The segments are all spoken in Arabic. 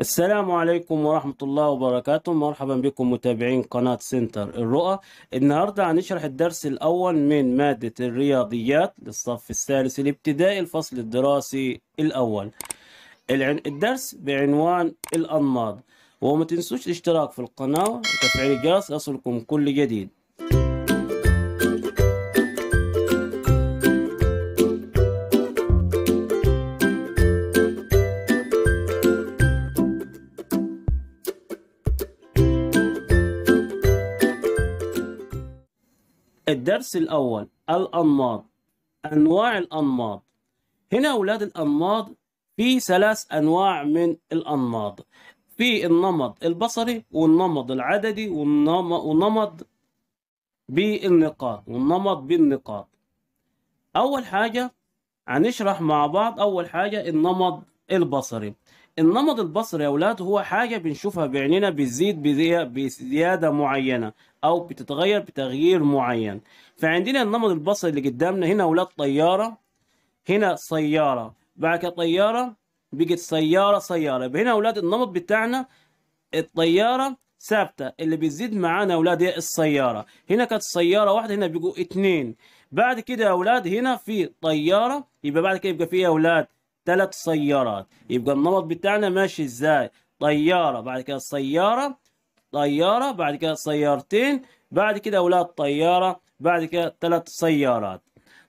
السلام عليكم ورحمة الله وبركاته. مرحبا بكم متابعين قناة سنتر الرؤى. النهاردة هنشرح الدرس الأول من مادة الرياضيات للصف الثالث الابتدائي الفصل الدراسي الأول. الدرس بعنوان الأنماط. وما تنسوش الاشتراك في القناة وتفعيل الجرس يصلكم كل جديد. الدرس الأول الأنماط أنواع الأنماط. هنا أولاد الأنماط في ثلاث أنواع من الأنماط. في النمط البصري والنمط العددي والنم- والنمط بالنقاط والنمط بالنقاط. أول حاجة هنشرح مع بعض أول حاجة النمط البصري. النمط البصري يا أولاد هو حاجة بنشوفها بعيننا بتزيد بزي- بزيادة معينة أو بتتغير بتغيير معين. فعندنا النمط البصري اللي قدامنا هنا أولاد طيارة هنا سيارة بعد كده طيارة بقت سيارة سيارة. يبقى هنا أولاد النمط بتاعنا الطيارة ثابتة اللي بتزيد معانا يا أولاد هي السيارة. هنا كانت سيارة واحدة هنا بيجوا اتنين. بعد كده يا أولاد هنا في طيارة يبقى بعد كده يبقى في يا أولاد ثلاث سيارات. يبقى النمط بتاعنا ماشي إزاي؟ طيارة بعد كده سيارة طيارة بعد كده سيارتين بعد كده أولاد طيارة بعد كده ثلاث سيارات.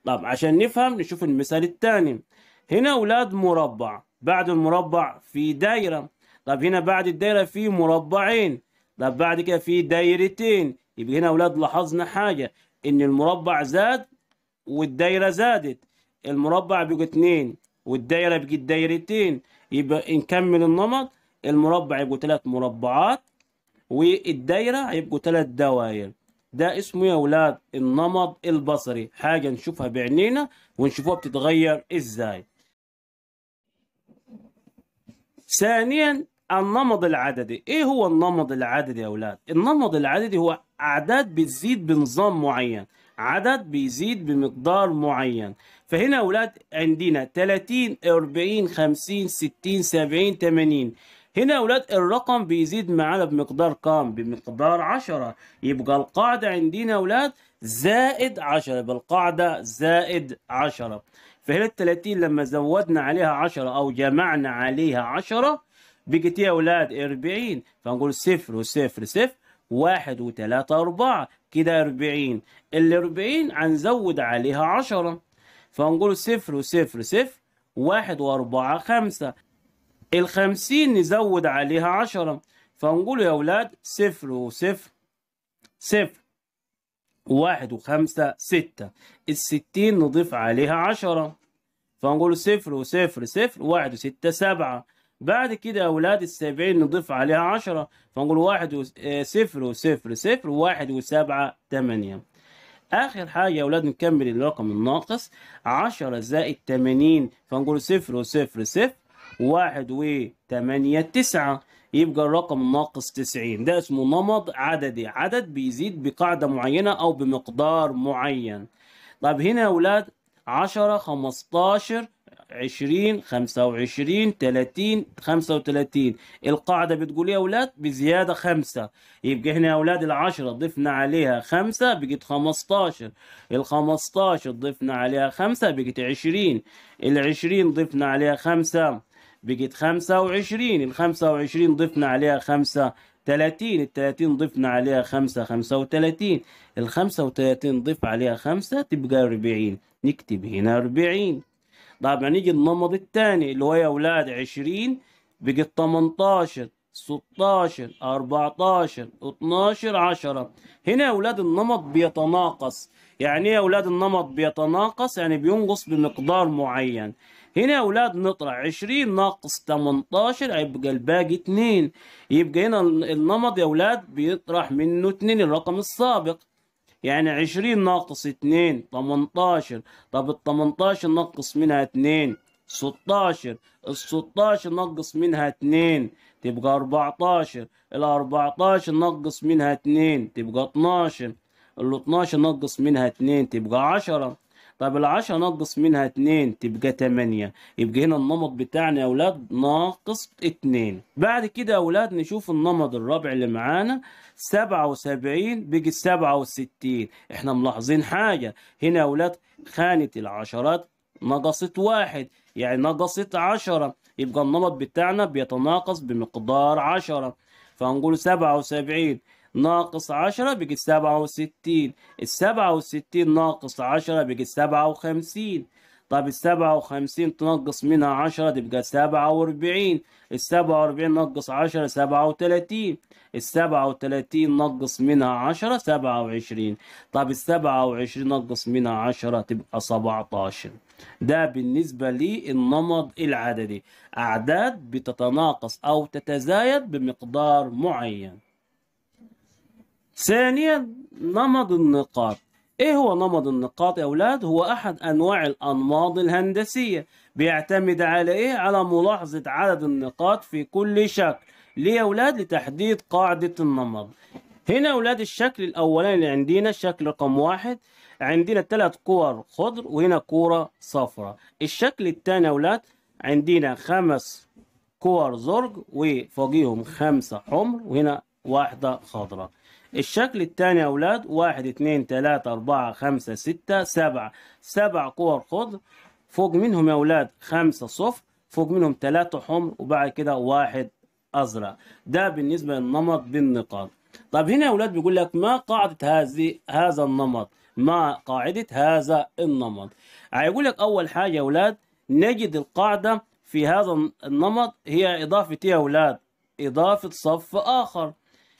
طب عشان نفهم نشوف المثال الثاني. هنا أولاد مربع بعد المربع في دايرة. طب هنا بعد الدايرة في مربعين. طب بعد كده في دايرتين. يبقى هنا أولاد لاحظنا حاجة إن المربع زاد والدايرة زادت. المربع بقى اتنين. والدايرة بقت دايرتين يبقى نكمل النمط. المربع يبقوا ثلاث مربعات والدايرة هيبقوا ثلاث دوائر. ده اسمه يا أولاد النمط البصري. حاجة نشوفها بعينينا ونشوفها بتتغير إزاي. ثانيا النمط العددي. إيه هو النمط العددي يا أولاد؟ النمط العددي هو اعداد بتزيد بنظام معين. عدد بيزيد بمقدار معين. فهنا يا أولاد عندنا 30 40 50 60 70 80 هنا يا أولاد الرقم بيزيد معانا بمقدار كام؟ بمقدار 10 يبقى القاعدة عندنا يا أولاد زائد 10 يبقى القاعدة زائد 10 فهنا ال 30 لما زودنا عليها 10 أو جمعنا عليها 10 بقت يا أولاد 40 فنقول صفر وصفر صفر واحد وثلاثة أربعة. كده 40 ال 40 هنزود عليها 10 فنقول صفر وصفر صفر واحد وأربعة خمسة. الخمسين نزود عليها عشرة. فنقول يا أولاد صفر وصفر صفر واحد وخمسة ستة. الستين نضيف عليها عشرة. فنقول صفر وصفر صفر واحد وستة سبعة. بعد كده يا أولاد السبعين نضيف عليها عشرة. فنقول واحد وصفر وصفر صفر واحد وسبعة تمانية. آخر حاجة يا أولاد نكمل الرقم الناقص. عشرة زائد تمانين فنقول صفر وصفر صفر واحد وتمانية تسعة. يبقى الرقم الناقص تسعين. ده اسمه نمط عددي. عدد بيزيد بقاعدة معينة أو بمقدار معين. طب هنا يا أولاد عشرة خمستاشر عشرين خمسة وعشرين تلاتين خمسة وتلاتين. القاعدة بتقول يا أولاد بزيادة خمسة. يبقى هنا يا أولاد العشرة ضفنا عليها خمسة بقت خمستاشر. الخمستاشر ضفنا عليها خمسة بقت عشرين. العشرين ضفنا عليها خمسة بقت خمسة وعشرين. الخمسة وعشرين ضفنا عليها خمسة تلاتين. التلاتين ضفنا عليها خمسة خمسة وتلاتين. الخمسة وتلاتين ضيف عليها خمسة تبقى أربعين. نكتب هنا أربعين. طبعا نيجي النمط الثاني اللي هو يا أولاد عشرين بقت تمنتاشر ستاشر أربعتاشر اتناشر عشرة. هنا يا أولاد النمط بيتناقص. يعني إيه يا أولاد النمط بيتناقص؟ يعني بينقص بمقدار معين. هنا يا أولاد نطرح عشرين ناقص تمنتاشر هيبقى الباقي اتنين يبقى هنا النمط يا أولاد بيطرح منه اتنين الرقم السابق. يعني عشرين ناقص اتنين تمنتاشر. طب التمنتاشر نقص منها اتنين ستاشر. الستاشر نقص منها اتنين تبقى اربعتاشر. الاربعتاشر نقص منها اتنين تبقى اتناشر. الاتناشر نقص منها اتنين تبقى عشرة. طب العشرة نقص منها اتنين تبقى تمانية. يبقى هنا النمط بتاعنا يا أولاد ناقص اتنين. بعد كده يا أولاد نشوف النمط الرابع اللي معانا. سبعة وسبعين بقت سبعة وستين. إحنا ملاحظين حاجة. هنا يا أولاد خانة العشرات نقصت واحد. يعني نقصت عشرة. يبقى النمط بتاعنا بيتناقص بمقدار عشرة. فهنقول سبعة وسبعين. ناقص عشرة بقت سبعة وستين. السبعة وستين ناقص عشرة بقت سبعة وخمسين. طب السبعة وخمسين تنقص منها عشرة تبقى سبعة وأربعين. السبعة وأربعين نقص عشرة سبعة وتلاتين. السبعة وتلاتين نقص منها عشرة سبعة وعشرين. طب السبعة وعشرين نقص منها عشرة تبقى سبعتاشر. ده بالنسبة للنمط العددي. أعداد بتتناقص أو تتزايد بمقدار معين. ثانيا نمط النقاط. إيه هو نمط النقاط يا أولاد؟ هو أحد أنواع الانماط الهندسية. بيعتمد على إيه؟ على ملاحظة عدد النقاط في كل شكل. ليه يا أولاد؟ لتحديد قاعدة النمط هنا أولاد الشكل الأولاني اللي عندنا الشكل رقم واحد. عندنا ثلاث كور خضر وهنا كورة صفراء. الشكل الثاني أولاد عندنا خمس كور زرق وفوقيهم خمسة حمر وهنا واحدة خضراء. الشكل الثاني يا أولاد واحد اتنين تلاتة أربعة خمسة ستة سبعة. سبع كور خضر فوق منهم يا أولاد خمسة صفر فوق منهم تلاتة حمر وبعد كده واحد أزرق. ده بالنسبة للنمط بالنقاط. طب هنا يا أولاد بيقول لك ما قاعدة هذه هذا النمط؟ ما قاعدة هذا النمط؟ هيقول لك أول حاجة يا أولاد نجد القاعدة في هذا النمط هي إضافة إيه يا أولاد؟ إضافة صف آخر.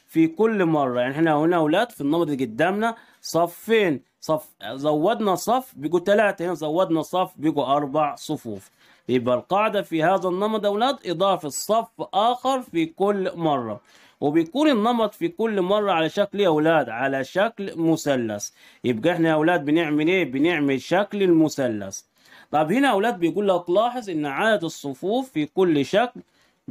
في كل مرة. يعني إحنا هنا أولاد في النمط اللي قدامنا صفين صف زودنا صف بيجوا ثلاثة هنا زودنا صف بيجوا أربع صفوف. يبقى القاعدة في هذا النمط أولاد إضافة صف آخر في كل مرة. وبيكون النمط في كل مرة على شكل يا أولاد على شكل مثلث. يبقى إحنا يا أولاد بنعمل إيه؟ بنعمل شكل المثلث. طب هنا أولاد بيقول لك لاحظ إن عدد الصفوف في كل شكل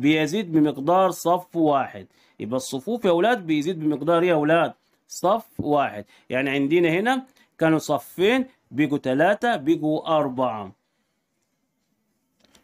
بيزيد بمقدار صف واحد. يبقى الصفوف يا أولاد بيزيد بمقدار يا أولاد؟ صف واحد. يعني عندنا هنا كانوا صفين بيجوا ثلاثة بيجوا أربعة.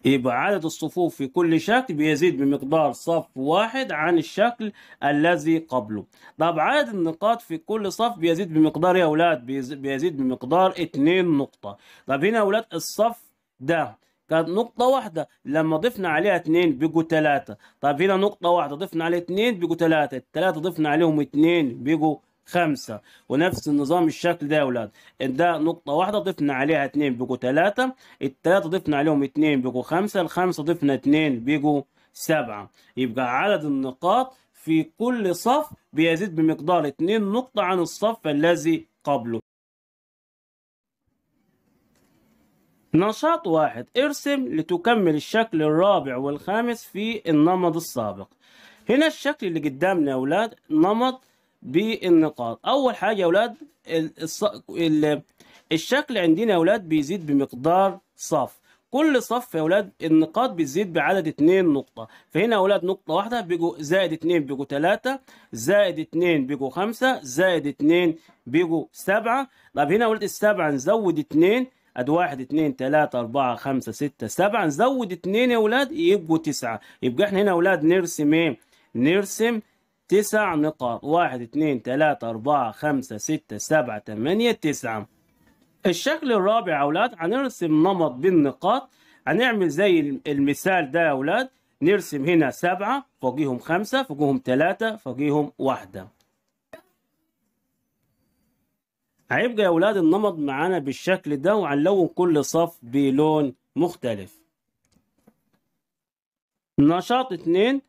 يبقى عدد الصفوف في كل شكل بيزيد بمقدار صف واحد عن الشكل الذي قبله. طب عدد النقاط في كل صف بيزيد بمقدار يا أولاد؟ بيزيد بمقدار اتنين نقطة. طب هنا يا أولاد الصف ده كانت نقطة واحدة. لما ضفنا عليها اتنين بيجوا تلاتة طب هنا نقطة واحدة. ضفنا عليها اتنين بيجوا تلاتة التلاتة ضفنا عليهم اتنين بيجوا خمسة. ونفس النظام الشكل ده يا أولاد. ده نقطة واحدة ضفنا عليها اتنين بيجوا تلاتة التلاتة ضفنا عليهم اتنين بيجوا خمسة. الخمسة ضفنا اتنين بيجوا سبعة. يبقى عدد النقاط في كل صف بيزيد بمقدار اتنين نقطة عن الصف الذي قبله. نشاط واحد ارسم لتكمل الشكل الرابع والخامس في النمط السابق. هنا الشكل اللي قدامنا يا أولاد نمط بالنقاط. أول حاجة يا أولاد الص... ال... الشكل عندنا يا أولاد بيزيد بمقدار صف. كل صف يا أولاد النقاط بتزيد بعدد 2 نقطة. فهنا يا أولاد نقطة واحدة بيجوا زائد 2 بيجوا 3 زائد 2 بيجوا 5 زائد 2 بيجوا 7 طب هنا يا أولاد السبعة نزود 2 أد واحد اتنين تلاتة أربعة خمسة ستة سبعة. نزود اتنين يا ولاد يبقوا تسعة. يبقى إحنا هنا يا ولاد نرسم إيه؟ نرسم تسع نقاط. واحد اتنين تلاتة أربعة خمسة ستة سبعة تمانية تسعة. الشكل الرابع يا أولاد هنرسم نمط بالنقاط. هنعمل زي المثال ده يا أولاد. نرسم هنا سبعة فوقيهم خمسة فوقيهم تلاتة فوقيهم واحدة. هيبقى يا أولاد النمط معانا بالشكل ده وهنلون كل صف بلون مختلف. نشاط اتنين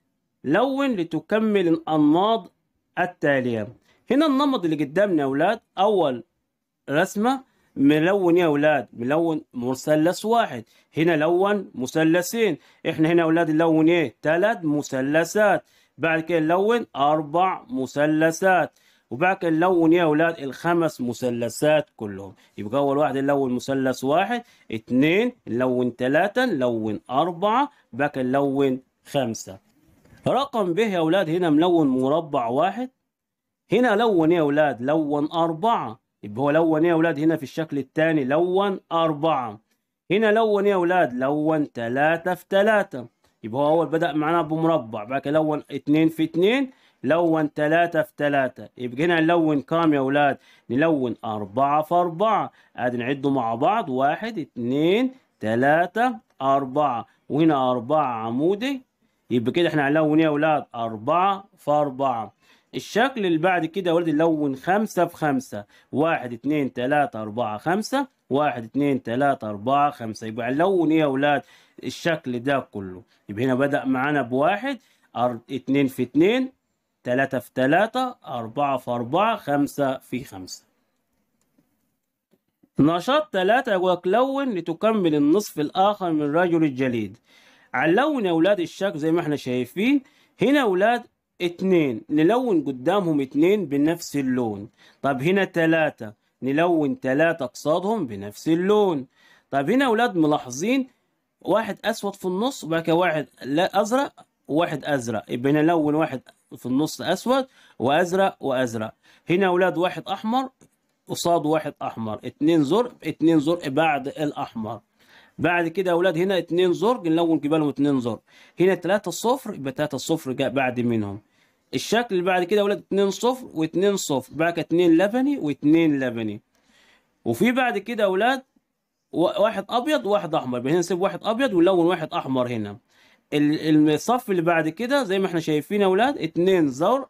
لون لتكمل الأنماط التالية. هنا النمط اللي قدامنا يا أولاد أول رسمة ملون يا أولاد ملون مثلث واحد. هنا لون مثلثين. إحنا هنا يا أولاد نلون إيه؟ ثلاث مثلثات. بعد كده نلون أربع مثلثات. وبعد نلون يا أولاد الخمس مثلثات كلهم. يبقى أول واحد نلون مثلث واحد اتنين نلون تلاتة نلون بعد كده نلون خمسة. رقم ب يا أولاد هنا ملون مربع واحد. هنا لون يا أولاد لون أربعة. يبقى هو لون يا أولاد هنا في الشكل الثاني لون أربعة. هنا لون يا أولاد لون تلاتة في تلاتة يبقى هو أول بدأ معانا بمربع بعد كده لون اتنين في اتنين لون تلاتة في تلاتة يبقى هنا نلون كام يا أولاد نلون أربعة في أربعة. ادي نعده مع بعض. واحد اتنين تلاتة أربعة. وهنا أربعة عمودي. يبقى كده إحنا هنلون يا أولاد أربعة في أربعة. الشكل اللي بعد كده يا ولد نلون خمسة في خمسة. واحد اتنين تلاتة أربعة خمسة. واحد اتنين تلاتة أربعة خمسة. يبقى نلون يا أولاد الشكل ده كله. يبقى هنا بدأ معانا بواحد أر... اتنين في اتنين تلاتة في تلاتة أربعة في أربعة خمسة في خمسة. نشاط ثلاثة يقول لك لون لتكمل النصف الآخر من رجل الجليد. علون يا أولاد الشكل زي ما إحنا شايفين. هنا أولاد اتنين نلون قدامهم اتنين بنفس اللون. طب هنا تلاتة نلون تلاتة قصادهم بنفس اللون. طب هنا أولاد ملاحظين واحد أسود في النص وبعد كده واحد أزرق وواحد أزرق. يبقى نلون واحد في النص أسود وأزرق وأزرق. هنا أولاد واحد أحمر قصاد واحد أحمر. اتنين زرق اتنين زرق بعد الأحمر. بعد كده يا أولاد هنا اتنين زرق نلون جبالهم اتنين زرق. هنا تلاتة صفر يبقى تلاتة صفر جاء بعد منهم. الشكل اللي بعد كده يا أولاد اتنين صفر واتنين صفر. بعد كده اتنين لبني واتنين لبني. وفي بعد كده يا أولاد واحد أبيض وواحد أحمر. يبقى هنا نسيب واحد أبيض ونلون واحد أحمر هنا. الصف اللي بعد كده زي ما إحنا شايفين يا أولاد اتنين زرق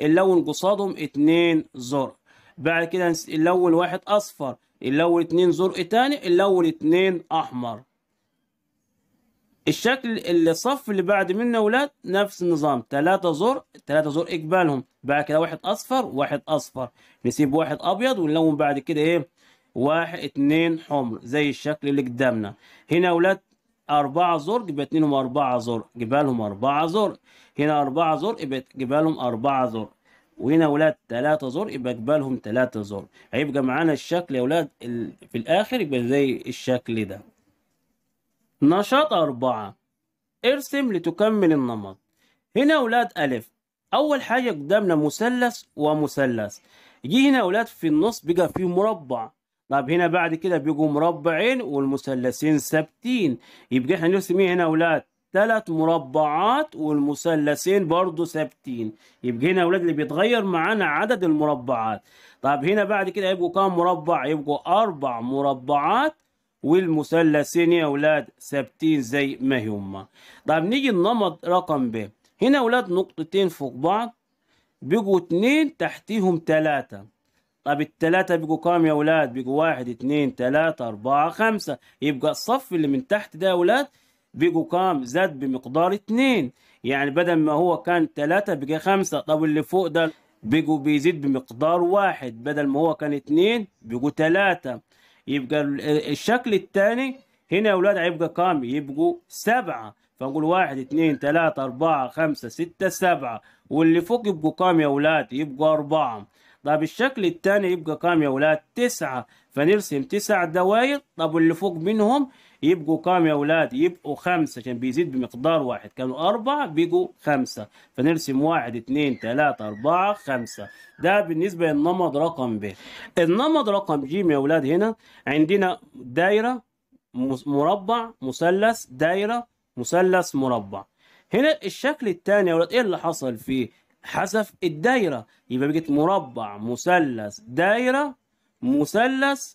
اللون قصادهم اتنين زرق بعد كده نلون واحد أصفر نلون اتنين زرق تاني نلون اتنين أحمر. الشكل الصف اللي بعد منه ولاد نفس النظام تلاتة زرق تلاتة زرق إقبالهم. بعد كده واحد أصفر واحد أصفر. نسيب واحد أبيض ونلون بعد كده إيه؟ واحد اتنين حمر زي الشكل اللي قدامنا. هنا أولاد أربعة زرق يبقى اتنينهم أربعة زرق جبالهم أربعة زرق هنا أربعة زرق يبقى جبالهم أربعة زرق وهنا ولاد تلاتة زر يبقى جبالهم تلاتة زر هيبقى معانا الشكل يا ولاد في الآخر يبقى زي الشكل ده. نشاط أربعة. ارسم لتكمل النمط. هنا ولاد ألف. أول حاجة قدامنا مثلث ومثلث. يجي هنا ولاد في النص بقى فيه مربع. طب هنا بعد كده بيجوا مربعين والمثلثين ثابتين. يبقى إحنا نرسم إيه هنا ولاد ثلاث مربعات والمثلثين برضو ثابتين. يبقى هنا يا أولاد اللي بيتغير معانا عدد المربعات. طب هنا بعد كده يبقوا كام مربع؟ يبقوا أربع مربعات والمثلثين يا أولاد ثابتين زي ما هم. طب نيجي النمط رقم ب. هنا أولاد نقطتين فوق بعض بيجوا اتنين تحتيهم تلاتة. طب التلاتة بيجوا كام يا أولاد؟ بيجوا واحد اتنين تلاتة أربعة خمسة. يبقى الصف اللي من تحت ده يا أولاد بيجوا كام؟ زاد بمقدار اتنين يعني بدل ما هو كان تلاتة بقى خمسة. طب اللي فوق ده بيجوا بيزيد بمقدار واحد. بدل ما هو كان اتنين بيجوا تلاتة. يبقى الشكل التاني هنا يا ولاد هيبقى كام؟ يبقوا سبعة. فنقول واحد اتنين تلاتة أربعة خمسة ستة سبعة. واللي فوق يبقوا كام يا ولاد يبقوا أربعة. طب الشكل التاني يبقى كام يا ولاد تسعة فنرسم تسع دواير طب واللي فوق منهم يبقوا كام يا أولاد؟ يبقوا خمسة عشان بيزيد بمقدار واحد، كانوا أربعة بيجوا خمسة، فنرسم واحد اتنين تلاتة أربعة خمسة، ده بالنسبة للنمط رقم ب. النمط رقم ج يا أولاد هنا عندنا دايرة مربع مثلث دايرة مثلث مربع. هنا الشكل الثاني يا أولاد إيه اللي حصل فيه؟ حذف الدايرة. يبقى بقت مربع مثلث دايرة مثلث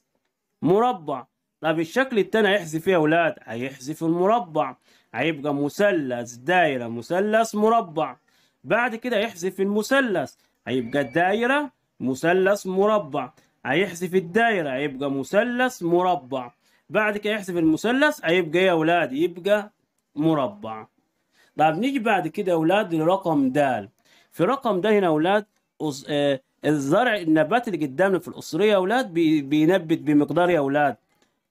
مربع. طب الشكل التاني هيحذف إيه يا أولاد هيحذف المربع. هيبقى مثلث دايرة مثلث مربع. بعد كده يحذف المثلث. هيبقى دايرة مثلث مربع. هيحذف الدايرة هيبقى مثلث مربع. بعد كده يحذف المثلث. هيبقى إيه يا أولاد يبقى مربع. طب نيجي بعد كده يا أولاد لرقم د في رقم ده هنا يا أولاد آه الزرع النبات اللي قدامنا في الاسريه يا أولاد بي بينبت بمقدار يا أولاد.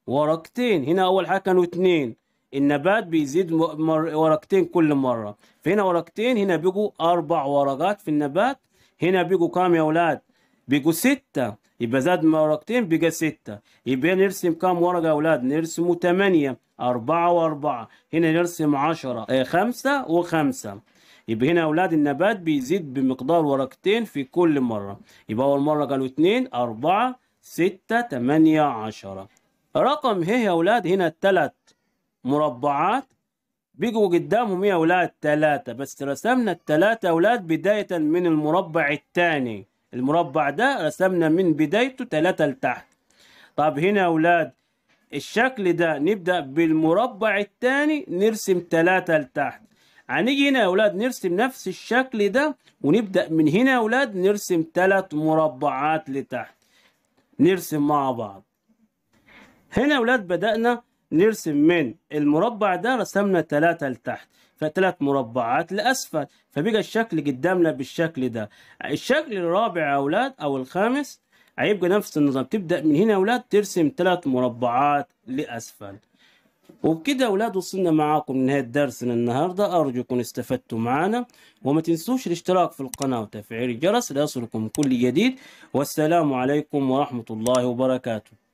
ورقتين هنا أول حاجة كانوا اتنين. النبات بيزيد مر... ورقتين كل مرة. فهنا ورقتين هنا بيجوا أربع ورقات في النبات. هنا بيجوا كام يا أولاد؟ بيجوا ستة. يبقى زاد ورقتين بقى ستة. يبقى نرسم كام ورقة يا أولاد؟ نرسموا تمانية. أربعة وأربعة. هنا نرسم عشرة. آه خمسة وخمسة. يبقى هنا يا أولاد النبات بيزيد بمقدار ورقتين في كل مرة. يبقى أول مرة قالوا اتنين أربعة ستة تمانية عشرة. رقم ه يا أولاد هنا التلات مربعات. بيجوا قدامهم يا أولاد تلاتة. بس رسمنا التلاتة يا أولاد بداية من المربع التاني المربع ده رسمنا من بدايته تلاتة لتحت. طب هنا يا أولاد الشكل ده. نبدأ بالمربع التاني نرسم تلاتة لتحت. هنيجي هنا يا أولاد نرسم نفس الشكل ده ونبدأ من هنا يا أولاد نرسم تلات مربعات لتحت. نرسم مع بعض. هنا يا أولاد بدأنا نرسم من المربع ده رسمنا تلاتة لتحت فتلات مربعات لأسفل فبقى الشكل قدامنا بالشكل ده. الشكل الرابع يا أولاد أو الخامس هيبقى نفس النظام. تبدأ من هنا يا أولاد ترسم تلات مربعات لأسفل. وبكده يا أولاد وصلنا معاكم لنهاية درسنا النهاردة. أرجو يكون استفدتوا معنا وما تنسوش الاشتراك في القناة وتفعيل الجرس ليصلكم كل جديد. والسلام عليكم ورحمة الله وبركاته.